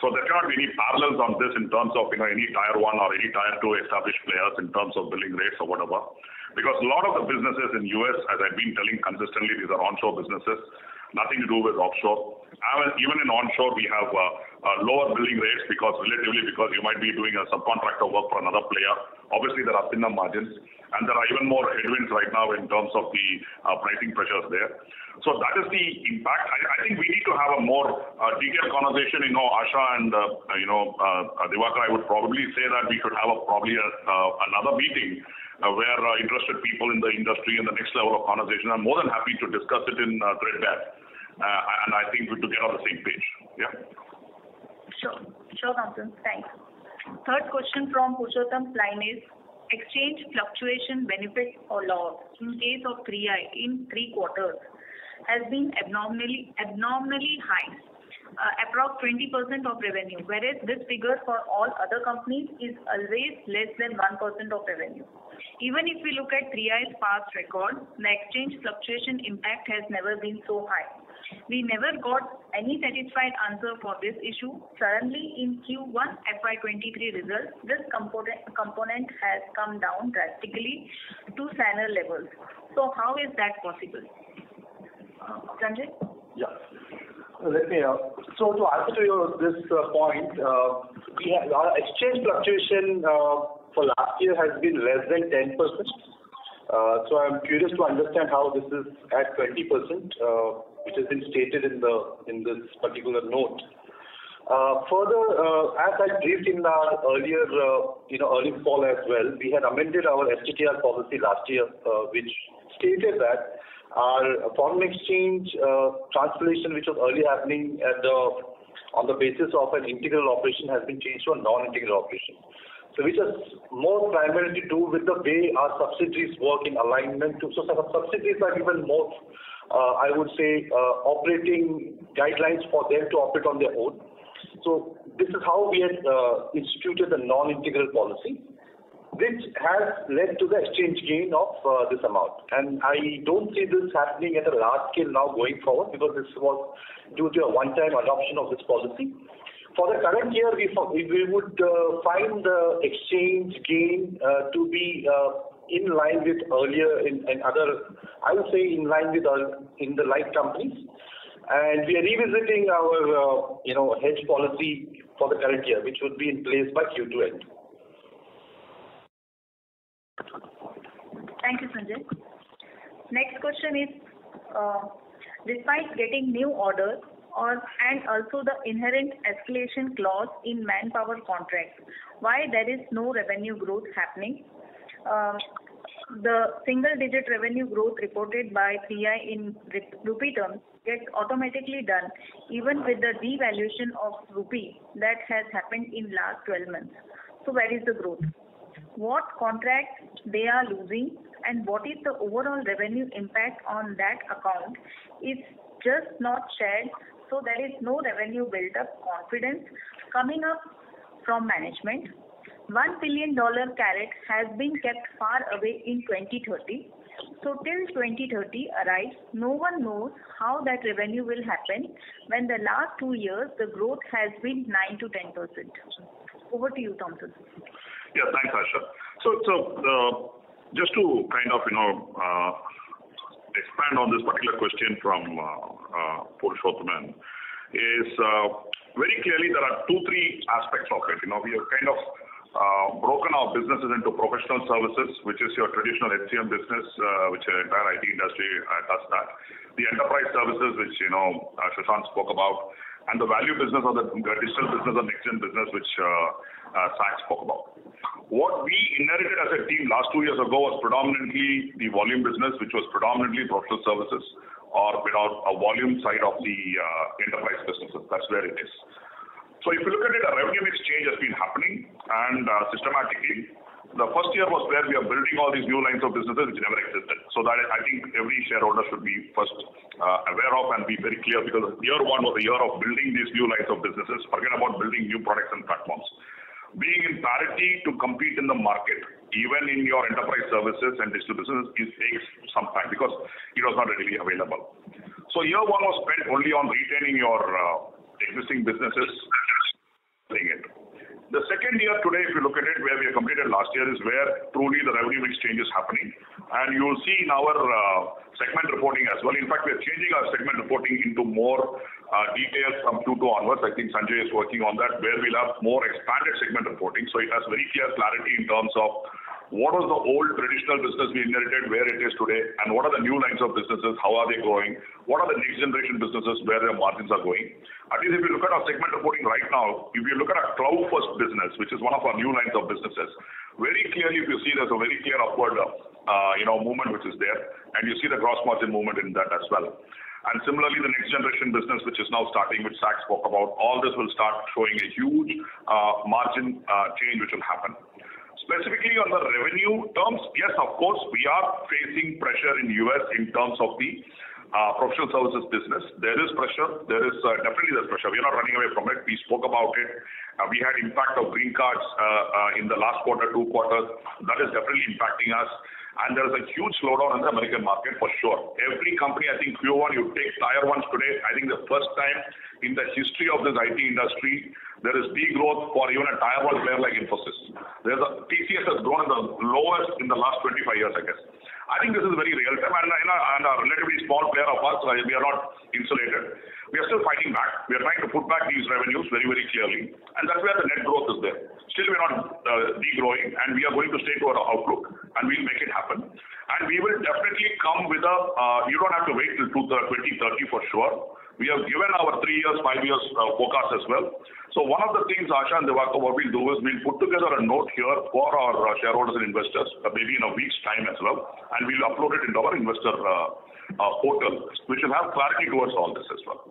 So there cannot be any parallels on this in terms of, you know, any tier one or any tier two established players in terms of billing rates or whatever. Because a lot of the businesses in U.S., as I've been telling consistently, these are onshore businesses, nothing to do with offshore. Even in onshore, we have uh, uh, lower billing rates because relatively because you might be doing a subcontractor work for another player. Obviously, there are thinner margins, and there are even more headwinds right now in terms of the uh, pricing pressures there. So that is the impact. I think we need to have a more detailed conversation. You know, Asha and you know, Diwakar, I would probably say that we should have probably another meeting where interested people in the industry and the next level of conversation. I'm more than happy to discuss it in threadbare. Uh, I think we to get on the same page. Yeah. Sure. Sure, Thompson. Thanks. Third question from Purushottam's line is, exchange fluctuation benefit or loss in case of 3i in three quarters has been abnormally high, uh, approx 20% of revenue, whereas this figure for all other companies is always less than 1% of revenue. Even if we look at 3i's past record, the exchange fluctuation impact has never been so high. We never got any satisfied answer for this issue. Suddenly, in Q1 FY23 results, this component component has come down drastically to standard levels. So how is that possible? Sanjay? Yeah. Let me uh, So, to answer to your this uh, point, uh, we our exchange fluctuation for last year has been less than 10%. So I'm curious to understand how this is at 20%, which has been stated in the in this particular note. Uh, further, uh, as I briefed in our earlier, uh, you know, earnings call as well, we had amended our FTTR policy last year, which stated that our foreign exchange translation, which was earlier happening at the, on the basis of an integral operation, has been changed to a non-integral operation. So which has more primarily to do with the way our subsidiaries work in alignment to. So subsidiaries are given more, Uh, I would say, uh, operating guidelines for them to operate on their own. So this is how we had uh, instituted the non-integral policy, which has led to the exchange gain of this amount. And I don't see this happening at a large scale now going forward because this was due to a one-time adoption of this policy. For the current year, we would find the exchange gain to be in line with earlier in other. I would say in line with in the like companies. And we are revisiting our, uh, you know, hedge policy for the current year, which would be in place by Q2 end. Thank you, Sanjay. Next question is, uh, despite getting new orders and also the inherent escalation clause in manpower contracts, why there is no revenue growth happening? Uh, The single-digit revenue growth reported by 3i in rupee terms gets automatically done even with the devaluation of rupee that has happened in last 12 months. So where is the growth? What contracts they are losing, and what is the overall revenue impact on that account is just not shared, so there is no revenue build-up confidence coming up from management. $1 billion carrot has been kept far away in 2030. So Till 2030 arrives, no one knows how that revenue will happen when the last two years the growth has been 9 to 10 percent. Over to you, Thompson. Yeah, thanks, Asha. So, so uh, just to kind of, you know, uh, expand on this particular question from uh, Purushottam is very clearly there are two, three aspects of it. You know, we have kind of Uh, broken our businesses into professional services, which is your traditional HCM business, uh, which the entire IT industry uh, does that. The enterprise services, which, you know, Shashank spoke about, and the value business or the digital business or next-gen business, which Sak spoke about. What we inherited as a team last two years ago was predominantly the volume business, which was predominantly professional services or without a volume side of the enterprise businesses. That's where it is. So if you look at it, a revenue mix change has been happening and uh, systematically. The first year was where we are building all these new lines of businesses which never existed. So that I think every shareholder should be first uh, aware of and be very clear because year one was a year of building these new lines of businesses. Forget about building new products and platforms. Being in parity to compete in the market, even in your enterprise services and digital business, it takes some time because it was not readily available. So year one was spent only on retaining your uh, existing businesses, it. The second year today, if you look at it, where we have completed last year, is where truly the revenue mix change is happening. And you will see in our uh, segment reporting as well. In fact, we are changing our segment reporting into more uh, details from Q2 onwards. I think Sanjay is working on that, where we'll have more expanded segment reporting. So it has very clear clarity in terms of what was the old traditional business we inherited, where it is today, and what are the new lines of businesses, how are they growing, what are the next generation businesses, where their margins are going. At least if you look at our segment reporting right now, if you look at our cloud first business, which is one of our new lines of businesses, very clearly if you see there's a very clear upward, uh, you know, movement which is there, and you see the gross margin movement in that as well. And similarly, the next generation business, which is now starting, which Sak spoke about, all this will start showing a huge uh, margin uh, change which will happen. Specifically on the revenue terms, yes, of course, we are facing pressure in U.S. in terms of the uh, professional services business. There is pressure. There is uh, definitely there's pressure. We are not running away from it. We spoke about it. Uh, we had impact of green cards in the last quarter, two quarters. That is definitely impacting us. And there is a huge slowdown in the American market for sure. Every company, I think Q1, you take tier ones today, I think the first time in the history of this IT industry, there is degrowth for even a tier one player like Infosys. There's a, TCS has grown in the lowest in the last 25 years, I guess. I think this is very real time and a relatively small player of us, we are not insulated. We are still fighting back. We are trying to put back these revenues very, very clearly, and that's where the net growth is there. Still we are not uh, degrowing, and we are going to stay to our outlook, and we'll make it happen. And we will definitely come with a, uh, you don't have to wait till 2030 for sure. We have given our three years, five years uh, forecast as well. So one of the things, Asha and Diwakar, what we'll do is we'll put together a note here for our uh, shareholders and investors, uh, maybe in a week's time as well, and we'll upload it into our investor portal, which will have clarity towards all this as well.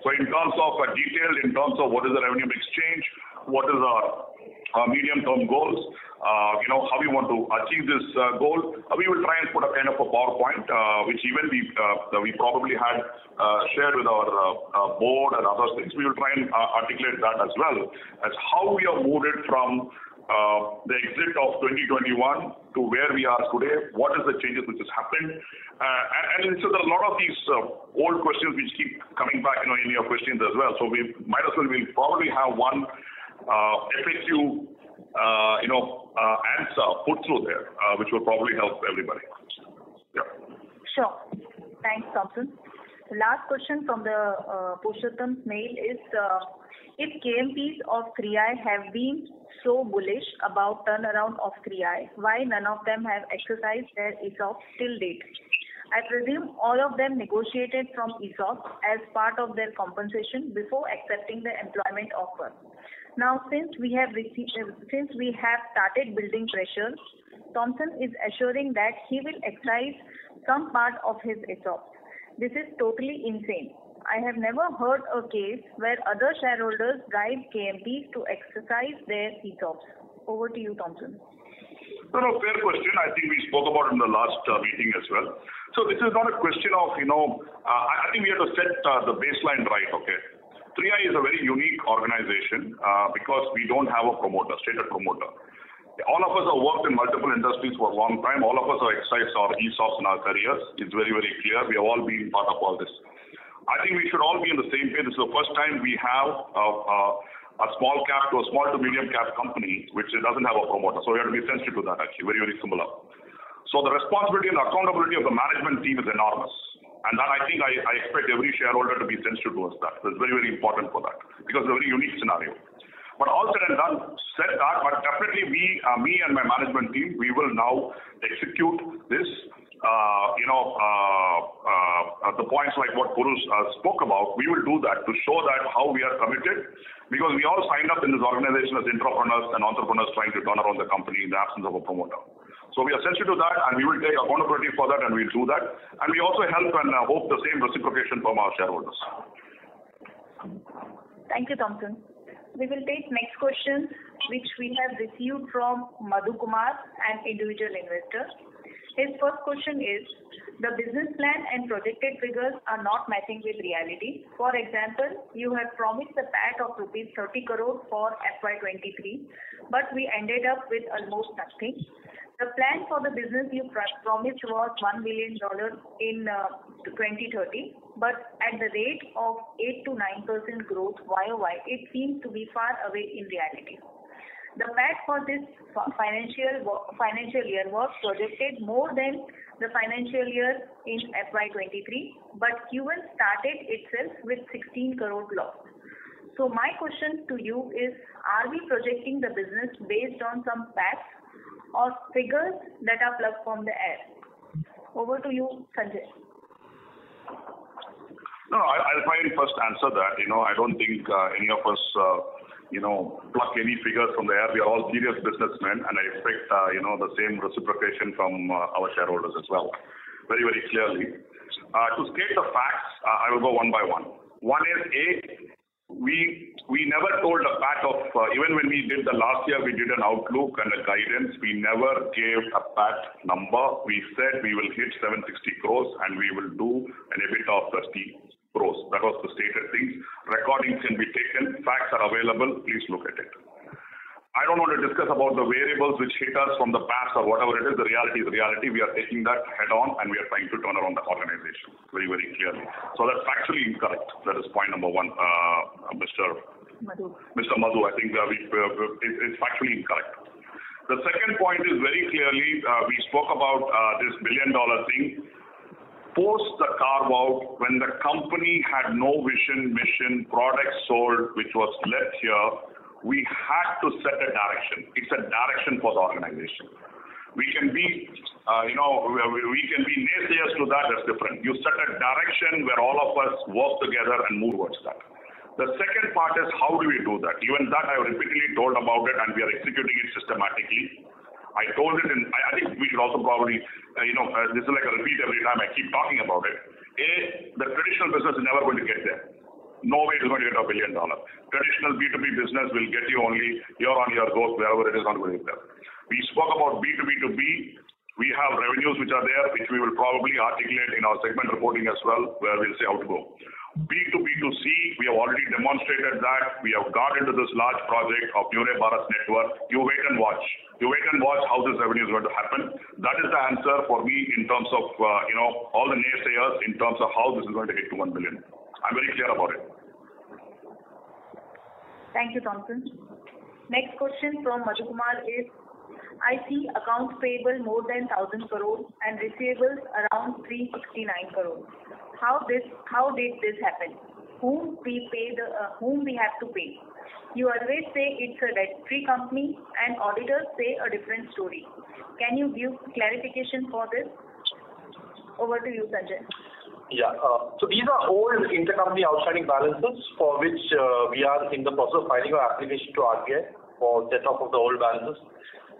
So, in terms of detail, in terms of what is the revenue mix change, what is our Uh, medium-term goals, uh, you know, how we want to achieve this uh, goal, we will try and put a kind of a PowerPoint, which even we probably had shared with our board and other things. We will try and articulate that as well as how we have moved it from the exit of 2021 to where we are today, what is the changes which has happened. And there are a lot of these old questions which keep coming back, you know, in your questions as well. So we might as well, we'll probably have one Uh, FAQ, uh, you know, uh, answer put through there, which will probably help everybody. Yeah. Sure. Thanks, Thompson. Last question from the Purushottam's mail is, if KMPs of 3i have been so bullish about turnaround of 3i, why none of them have exercised their ESOP till date? I presume all of them negotiated from ESOP as part of their compensation before accepting the employment offer. Now, since we have received, uh, since we have started building pressure, Thompson is assuring that he will exercise some part of his ESOP. This is totally insane. I have never heard a case where other shareholders bribe KMPs to exercise their ESOPs. Over to you, Thompson. No, no, fair question. I think we spoke about in the last uh, meeting as well. So this is not a question of, you know, uh, I think we have to set the baseline right, okay? 3i is a very unique organization uh, because we don't have a promoter, stated promoter. All of us have worked in multiple industries for a long time. All of us have exercised our ESOPs in our careers. It's very, very clear. We have all been part of all this. I think we should all be on the same page. This is the first time we have a small cap to a small to medium cap company which doesn't have a promoter. So we have to be sensitive to that actually, very, very similar. So the responsibility and accountability of the management team is enormous. And that I think I expect every shareholder to be sensitive towards that. It's very, very important for that because it's a very unique scenario. But all said and done, said that, but definitely we, uh, me and my management team, we will now execute this, uh, you know, uh, the points like what Purush spoke about, we will do that to show that how we are committed because we all signed up in this organization as entrepreneurs and entrepreneurs trying to turn around the company in the absence of a promoter. So we are sensitive to that, and we will take accountability for that, and we'll do that. And we also help and uh, hope the same reciprocation from our shareholders. Thank you, Thompson. We will take next question, which we have received from Madhu Kumar, an individual investor. His first question is, the business plan and projected figures are not matching with reality. For example, you have promised a PAT of rupees 30 crore for FY 2023, but we ended up with almost nothing. The plan for the business you promised was $1 billion in uh, 2030, but at the rate of 8%-9% growth YOY, it seems to be far away in reality. The PAT for this financial year was projected more than the financial year in FY 2023, but Q1 started itself with 16 crore loss. So my question to you is, are we projecting the business based on some PAT or figures that are plucked from the air? Over to you, Sanjay. No, I'll try and first answer that. You know, I don't think uh, any of us, uh, you know, pluck any figures from the air. We are all serious businessmen, and I expect, uh, you know, the same reciprocation from our shareholders as well, very, very clearly. To state the facts, I will go one by one. One is, A, we we never told a PAT of uh, even when we did the last year, we did an outlook and a guidance. We never gave a PAT number. We said we will hit 760 crores and we will do an EBITDA of 30 crores. That was the stated things. Recordings can be taken. Facts are available. Please look at it. I don't want to discuss about the variables which hit us from the past or whatever it is. The reality is reality. We are taking that head on and we are trying to turn around the organization very, very clearly. So that's factually incorrect. That is point number one, uh, Mr. Madhu. Mr. Madhu. I think uh, we, uh, it, it's factually incorrect. The second point is very clearly, uh, we spoke about uh, this billion dollar thing. Post the carve out, when the company had no vision, mission, products sold, which was left here, we had to set a direction. It's a direction for the organization. We can be, uh, you know, we, can be naysayers to that, that's different. You set a direction where all of us work together and move towards that. The second part is how do we do that? Even that I have repeatedly told about it and we are executing it systematically. I told it and I, I think we should also probably, uh, you know, uh, this is like a repeat every time I keep talking about it. A, the traditional business is never going to get there. No way is going to get a billion dollar. Traditional B2B business will get you only year-on-year growth wherever it is not going to get there. We spoke about B2B2B. We have revenues which are there, which we will probably articulate in our segment reporting as well, where we'll say how to go. B2B2C, we have already demonstrated that. We have got into this large project of NuRe Bharat network. You wait and watch. You wait and watch how this revenue is going to happen. That is the answer for me in terms of, uh, you know, all the naysayers in terms of how this is going to get to 1 billion. I'm very clear about it. Thank you, Thompson. Next question from Madhu Kumar is, I see accounts payable more than 1,000 crores and receivables around 369 crores. How this, how did this happen? Whom we pay the, uh, whom we have to pay? You always say it's a debt-free company and auditors say a different story. Can you give clarification for this? Over to you, Sanjay. Yeah. uh, So these are old intercompany outstanding balances for which uh, we are in the process of filing our application to RBI for set off of the old balances.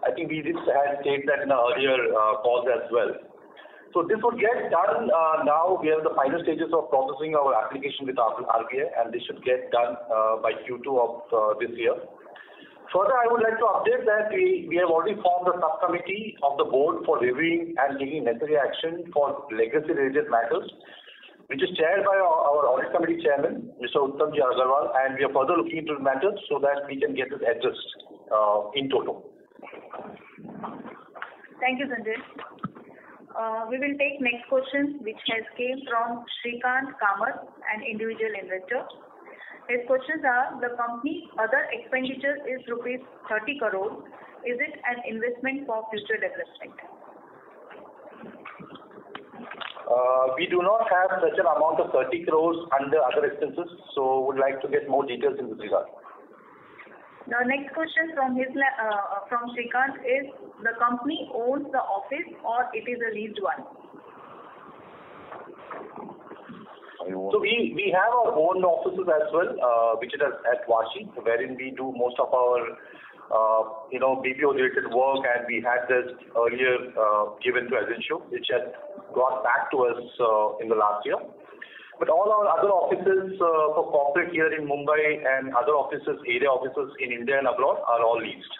I think we did had stated that in our earlier uh, calls as well. So this would get done now. We are in the final stages of processing our application with RBI, and this should get done by Q2 of this year. Further, I would like to update that we, we have already formed a subcommittee of the board for reviewing and taking necessary action for legacy-related matters, which is chaired by our, our audit committee chairman, Mr. Uttamji Agarwal, and we are further looking into the matter so that we can get this addressed uh, in total. Thank you, Sanjay. Uh, We will take next question, which has came from Shrikant Kamath, an individual investor. His questions are, the company's other expenditure is rupees 30 crore. Is it an investment for future development? Uh, We do not have such an amount of 30 crores under other expenses, so would like to get more details in this regard. The next question from his, uh, from Shrikant is, the company owns the office or it is a leased one? So we, we have our own offices as well, uh, which is at, at Vashi, wherein we do most of our, uh, you know, BPO related work and we had this earlier, uh, given to Azentio, which had got back to us, uh, in the last year. But all our other offices, uh, for corporate here in Mumbai and other offices, area offices in India and abroad are all leased.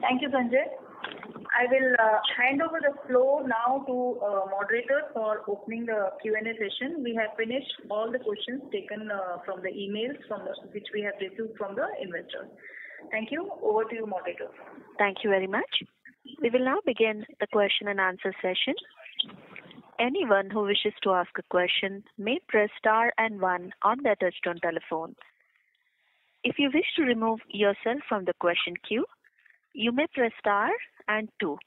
Thank you, Sanjay. I will uh, hand over the floor now to uh, moderator for opening the Q&A session. We have finished all the questions taken uh, from the emails which we have received from the investors. Thank you. Over to you, moderator. Thank you very much. We will now begin the question and answer session. Anyone who wishes to ask a question may press star and one on their touchtone telephone. If you wish to remove yourself from the question queue, you may press star and two.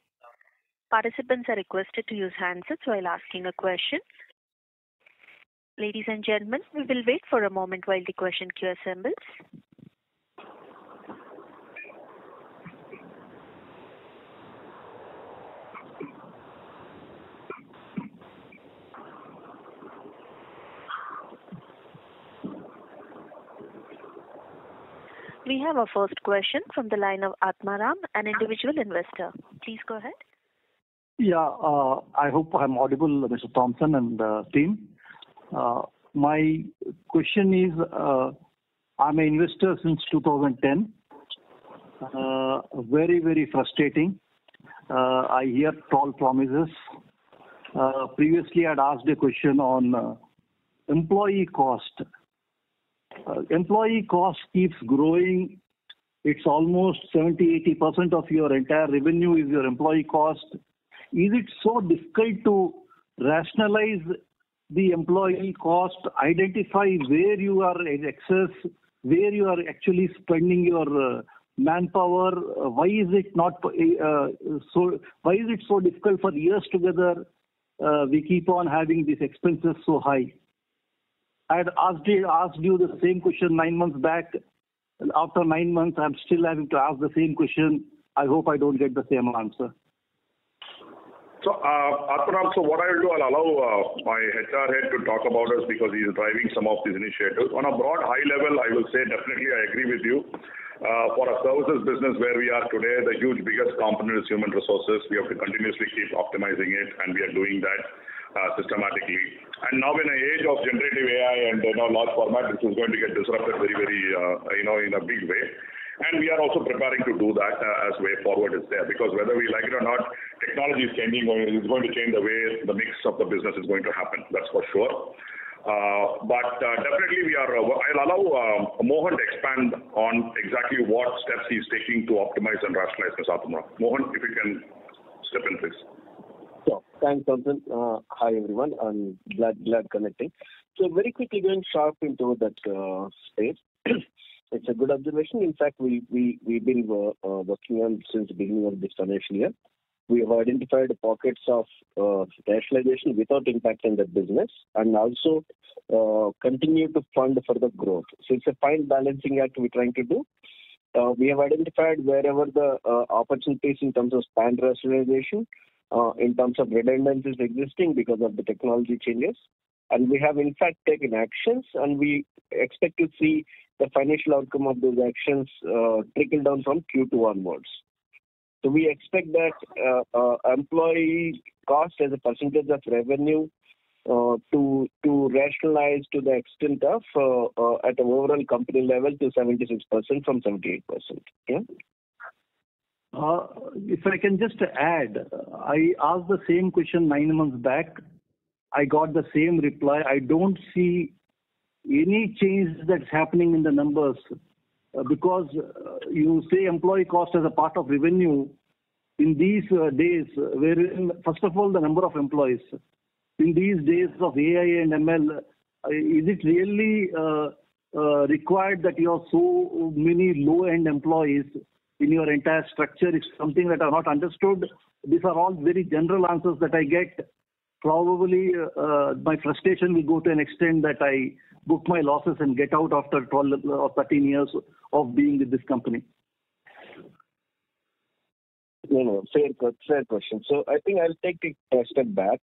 Participants are requested to use handsets while asking a question. Ladies and gentlemen, we will wait for a moment while the question queue assembles. We have our first question from the line of Atmaram, an individual investor. Please go ahead. Yeah, uh, I hope I'm audible, Mr. Thompson and uh, team. Uh, My question is, I'm an investor since 2010. Very, very frustrating. I hear tall promises. Previously, I'd asked a question on employee cost. Uh, employee cost keeps growing. It's almost 70%-80% of your entire revenue is your employee cost. Is it so difficult to rationalize the employee cost, identify where you are in excess, where you are actually spending your uh, manpower? Uh, why is it not uh, so? Why is it so difficult for years together, we keep on having these expenses so high? I had asked you the same question nine months back. After nine months, I'm still having to ask the same question. I hope I don't get the same answer. So, uh, so what I will do, I'll allow my HR head to talk about us because he's driving some of these initiatives. On a broad high level, I will say definitely I agree with you. For a services business where we are today, the huge biggest component is human resources. We have to continuously keep optimizing it, and we are doing that Uh, systematically. And now in an age of generative AI and, you know, large format, this is going to get disrupted very, very, uh, you know, in a big way. And we are also preparing to do that uh, as way forward is there. Because whether we like it or not, technology is changing, is going to change the way the mix of the business is going to happen. That's for sure. But definitely we are. I'll allow Mohan to expand on exactly what steps he's taking to optimize and rationalize Atmaram. Mohan, if you can step in, please. Thanks, Thompson. Uh, hi, everyone. I'm glad connecting. So very quickly going sharp into that uh, space. <clears throat> It's a good observation. In fact, we've been uh, working on since the beginning of this financial year. We have identified pockets of rationalization without impacting the business and also continue to fund for the growth. So it's a fine balancing act we're trying to do. We have identified wherever the opportunities in terms of span rationalization, Uh, in terms of redundancies existing because of the technology changes. And we have in fact taken actions, and we expect to see the financial outcome of those actions uh, trickle down from Q2 onwards. So we expect that uh, employee cost as a percentage of revenue uh, to to rationalize to the extent of uh, at an overall company level to 76% from 78%. Yeah. Uh, if I can just add, I asked the same question nine months back. I got the same reply. I don't see any change that's happening in the numbers, uh, because uh, you say employee cost as a part of revenue in these days, wherein first of all, the number of employees. In these days of AI and ML, is it really required that you have so many low-end employees in your entire structure? It's something that I've not understood. These are all very general answers that I get. Probably, uh, my frustration will go to an extent that I book my losses and get out after 12 uh, or 13 years of being with this company. No, no. Fair question. So I think I'll take a step back.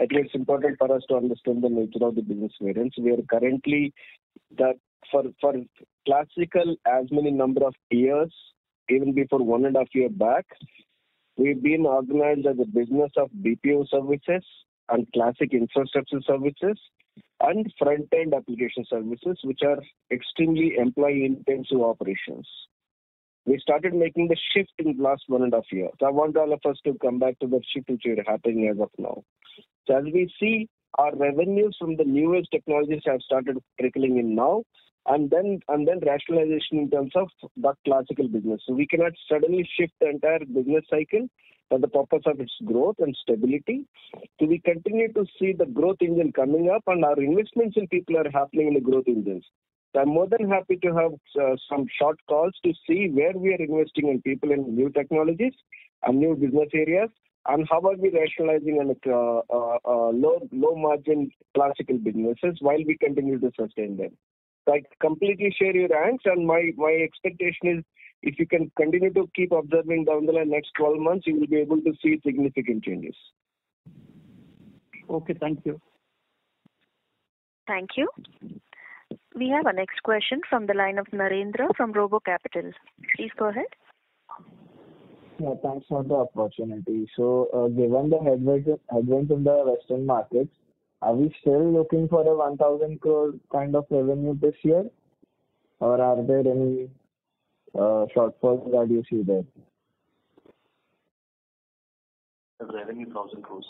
I think it's important for us to understand the nature of the business variance. We are currently for classical as many number of years, even before one and a half year back, we've been organized as a business of BPO services and classic infrastructure services and front-end application services, which are extremely employee-intensive operations. We started making the shift in the last one and a half years. I want all of us to come back to that shift which is happening as of now. So As we see our revenues from the newest technologies have started trickling in now, and then and then rationalization in terms of the classical business. So we cannot suddenly shift the entire business cycle for the purpose of its growth and stability. So we continue to see the growth engine coming up and our investments in people are happening in the growth engines. So I'm more than happy to have uh, some short calls to see where we are investing in people in new technologies and new business areas, and how are we rationalizing on uh, uh, uh, low low margin classical businesses while we continue to sustain them. I completely share your angst, and my expectation is if you can continue to keep observing down the line next 12 months, you will be able to see significant changes. Okay, thank you. Thank you. We have our next question from the line of Narendra from RoboCapital. Please go ahead. Yeah, thanks for the opportunity. So, uh, given the headwinds in the Western markets, are we still looking for a 1,000 crore kind of revenue this year? Or are there any uh, shortfalls that you see there? Revenue 1,000 crores.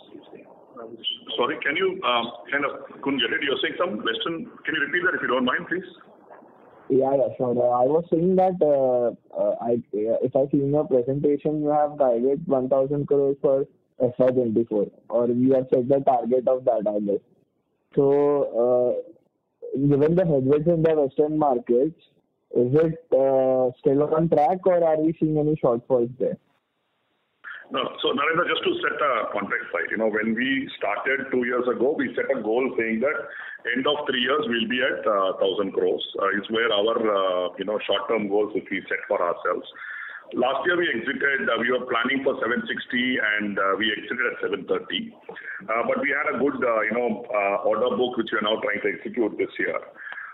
Sorry, can you um, kind of couldn't get it. You're saying some question. Can you repeat that if you don't mind, please? Yeah, yeah, sure. Uh, I was saying that, uh, uh, uh, if I see in your presentation, you have guided 1,000 crores for FY 2024, or you have set the target of that, I guess. So, given the headwinds in the Western markets, is it still on track or are we seeing any shortfalls there? No. So Narendra, just to set a context right. You know, when we started two years ago, we set a goal saying that end of three years we'll be at 1,000 crores. Uh, Is where our, uh, you know, short-term goals which we set for ourselves. Last year we exited, we were planning for 760 and uh, we exited at 730. Uh, but We had a good, you know, order book which we are now trying to execute this year.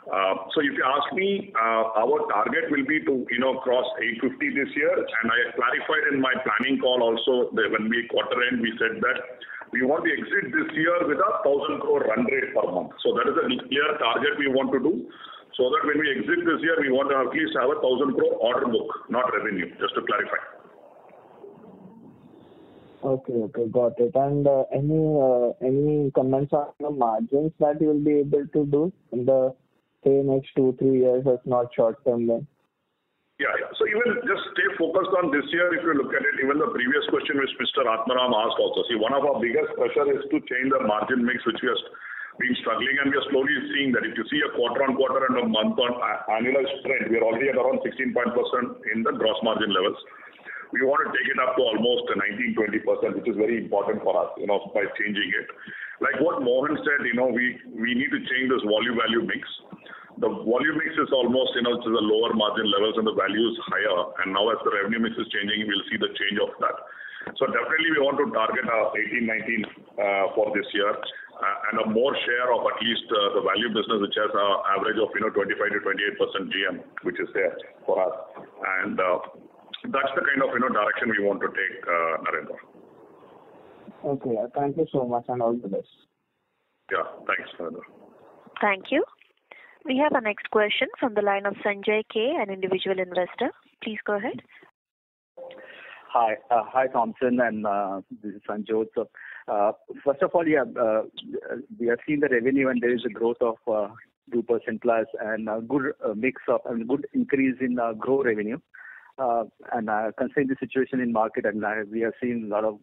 Uh, so if you ask me, uh, our target will be to, you know, cross 850 this year. And I clarified in my planning call also that when we quarter end, we said that we want to exit this year with a 1,000 crore run rate per month. So that is a clear target we want to do, so that when we exit this year, we want to at least have a 1,000 crore order book, not revenue, just to clarify. Okay. Okay. Got it. And, uh, any, any comments on the margins that you'll be able to do in the, say, next two, three years, if not short term then? Yeah. yeah. So even just stay focused on this year. If you look at it, even the previous question which Mr. Atmaram asked also. See, one of our biggest pressure is to change the margin mix, which we have been struggling, and we are slowly seeing that. If you see a quarter-on-quarter and a month-on-annualized trend, we are already at around 16% in the gross margin levels. We want to take it up to almost 19%-20%, which is very important for us, you know, by changing it. Like what Mohan said, you know, we, we need to change this volume value mix. The volume mix is almost, you know, to the lower margin levels and the value is higher. And now as the revenue mix is changing, we'll see the change of that. So definitely we want to target uh, 18%-19% uh, for this year, uh, and a more share of at least the value business, which has an average of, you know, 25%-28% GM, which is there for us. And that's the kind of, you know, direction we want to take, Narendra. Okay. Thank you so much, and all the best. Yeah. Thanks, Narendra. Thank you. We have our next question from the line of Sanjay K, an individual investor. Please go ahead. Hi. Uh, hi, Thompson, and uh, this is Sanjay. Uh, first of all, yeah, we have seen the revenue and there is a growth of 2%+ and a good mix of and good increase in grow revenue. And considering the situation in market, and we have seen a lot of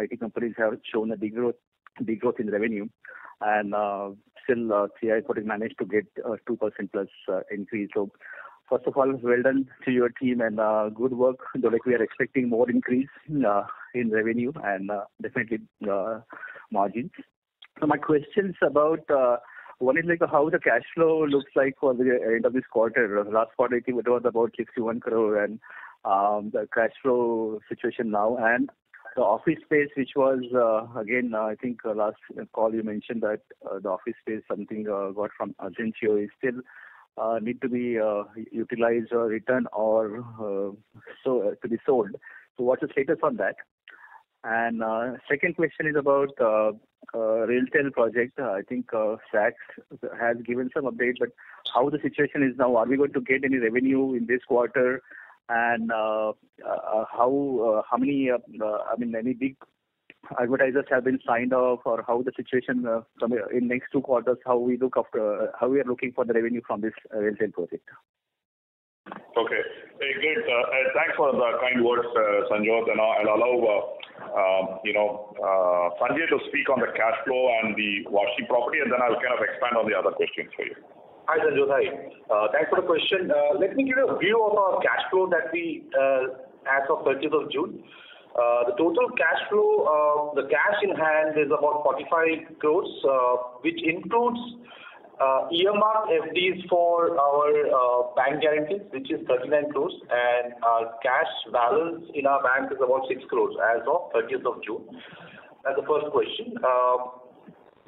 IT companies have shown a degrowth in revenue. Still, uh, 3i Infotech managed to get uh, a 2%+ plus uh, increase. So First of all, well done to your team and good work. Though like we are expecting more increase in revenue and definitely margins. So my question's about one is like how the cash flow looks like for the end of this quarter. Last quarter, I think it was about 61 crore and um, the cash flow situation now and the office space, which was uh, again, uh, I think uh, last call you mentioned that the office space something got from Azentio is still need to be utilized or returned or so to be sold. So what's the status on that? And Second question is about RailTel project. I think SACS has given some update, but how the situation is now? Are we going to get any revenue in this quarter? And uh, uh, how uh, how many, I mean, any big advertisers have been signed off or how the situation in next two quarters, how we look after, how we are looking for the revenue from this RailTel project? Okay. Great. Thanks for the kind words, Sanjay. I'll allow, um, you know, Sanjay to speak on the cash flow and the Vashi property, and then I'll kind of expand on the other questions for you. Hi, Sanjay. Hi. Uh, thanks for the question. Uh, let me give you a view of our cash flow that we uh, as of 30th of June. The total cash flow, the cash in hand is about 45 crores, which includes earmarked FDs for our bank guarantees, which is 39 crores, and our cash balance in our bank is about 6 crores as of 30th of June. That's the first question.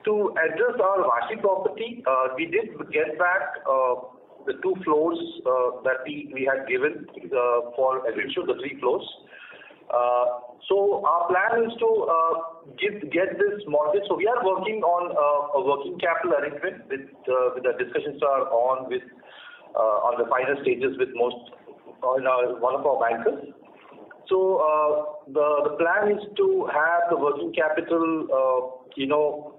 To address our Vashi property, uh, we did get back uh, the two floors uh, that we had given for Azentio, the three floors. So, our plan is to get this mortgage. So we are working on a working capital arrangement with the discussions are on with on the final stages with most one of our bankers. So uh the the plan is to have the working capital, you know,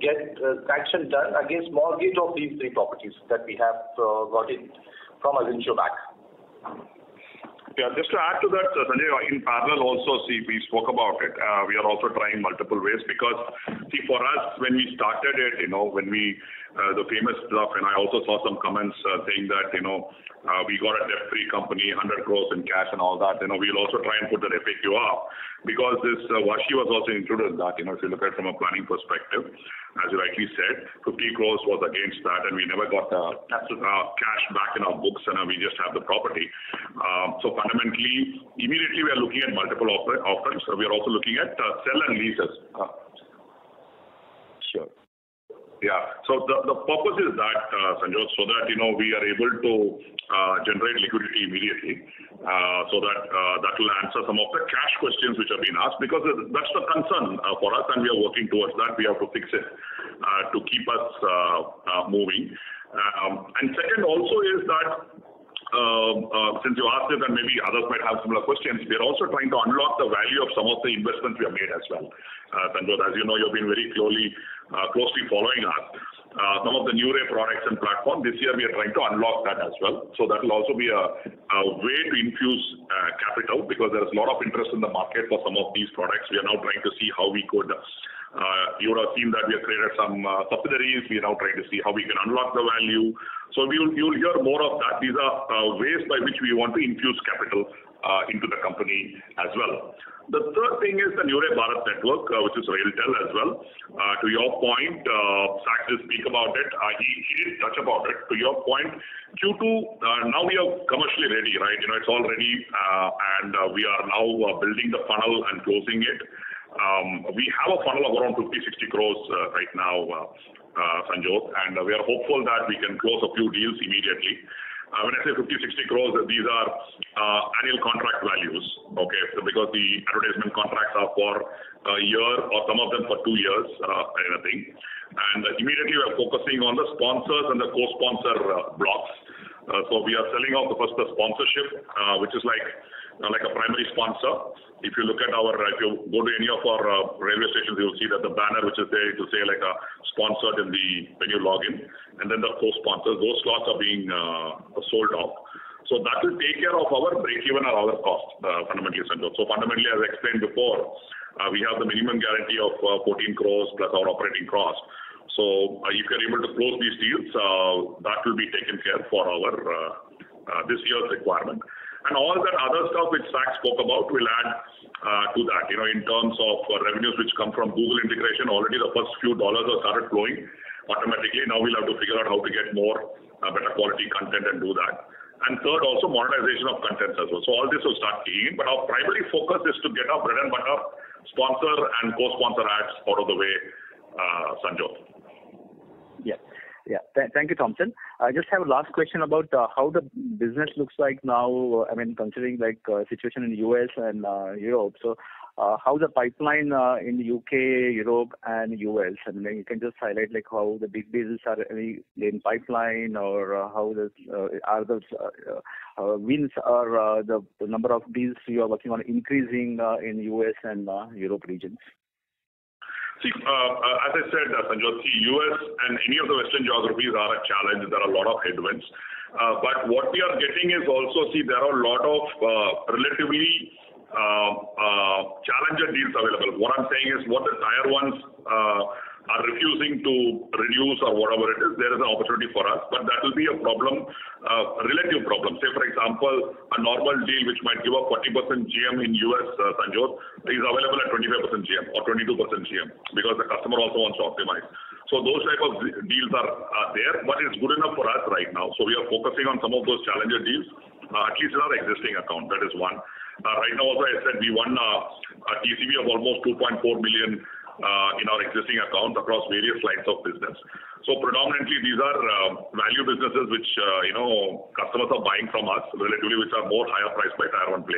get uh, sanction done against mortgage of these three properties that we have uh, got it from Azentio Bank. Yeah, just to add to that, uh, Sanjay, in parallel also, see, we spoke about it. We are also trying multiple ways because, see, for us, when we started it, you know, when we, Uh, the famous stuff, and I also saw some comments, uh, saying that, you know, uh, we got a debt-free company, 100 crores in cash and all that. You know, we'll also try and put that FAQ up because this, Vashi was also included in that. You know, if you look at it from a planning perspective, as you rightly said, 50 crores was against that, and we never got the cash back in our books, and we just have the property. Um, so fundamentally, immediately we are looking at multiple offers. We are also looking at sell and leases. Sure. Yeah. So the the purpose is that, uh, Sanjay, so that, you know, we are able to uh, generate liquidity immediately, uh, so that that will answer some of the cash questions which have been asked because that's the concern for us, and we are working towards that. We have to fix it to keep us moving. Um, and Second also is that, Um, uh, since you asked it and maybe others might have similar questions, we are also trying to unlock the value of some of the investments we have made as well. Uh, Sanjay, as you know, you've been very closely uh, following us. Some of the NuRe products and platform, this year we are trying to unlock that as well. So that will also be a way to infuse capital because there is a lot of interest in the market for some of these products. We are now trying to see how we could. Uh, you would have seen that we have created some uh, subsidiaries. We are now trying to see how we can unlock the value. So, you'll hear more of that. These are uh, ways by which we want to infuse capital into the company as well. The third thing is the NuRe Bharat Network, which is RailTel as well. To your point, Sak did speak about it. He did touch about it. To your point, Q2, now we are commercially ready, right? You know, it's all ready, and we are now building the funnel and closing it. Um, we have a funnel of around 50 crores-60 crores uh, right now, uh, uh, Sanjay, and we are hopeful that we can close a few deals immediately. When I say 50 crores-60 crores, these are annual contract values, okay? Because the advertisement contracts are for a year or some of them for two years, kind of thing. Immediately we are focusing on the sponsors and the co-sponsor blocks. So we are selling off the first sponsorship, which is like a primary sponsor. If you look at our, if you go to any of our uh, railway stations, you'll see that the banner which is there, it will say like a sponsored in the when you log in, and then the co-sponsors. Those slots are being uh, sold off. So that will take care of our breakeven or other costs, fundamentally, So Fundamentally, as I explained before, uh, we have the minimum guarantee of 14 crores plus our operating cost. So uh, if you're able to close these deals, uh, that will be taken care for our uh, uh, this year's requirement. And all that other stuff which Sak spoke about will add uh, to that. You know, in terms of uh, revenues which come from Google integration, already the first few dollars have started flowing automatically. Now we'll have to figure out how to get more uh, better quality content and do that. And Third, also monetization of content as well. So all this will start kicking in, but our primary focus is to get our bread and butter sponsor and co-sponsor ads out of the way, Sanjay. Thank you, Thompson. I just have a last question about uh, how the business looks like now, uh, I mean, considering like uh, situation in U.S. and Europe. So, how the pipeline in U.K., Europe and U.S., and maybe you can just highlight like how the big deals are in pipeline or how are those wins or the number of deals you are working on increasing in U.S. and Europe regions? See, uh, uh, as I said, uh, Sanjay, see, U.S. and any of the Western geographies are a challenge. There are a lot of headwinds. But what we are getting is also, see, there are a lot of relatively challenger deals available. What I'm saying is what the tier ones are refusing to reduce or whatever it is, there is an opportunity for us, but that will be a problem, a relative problem. Say, for example, a normal deal which might give a 40% GM in U.S., uh, Sanjay, is available at 25% GM or 22% GM because the customer also wants to optimize. So those type of deals are there, but it's good enough for us right now. So we are focusing on some of those challenger deals, uh, at least in our existing account. That is one. Right now, also I said we won a TCV of almost $2.4 million Uh, in our existing accounts across various lines of business. So predominantly these are um, value businesses which uh, you know customers are buying from us relatively, which are more higher priced by tier one players.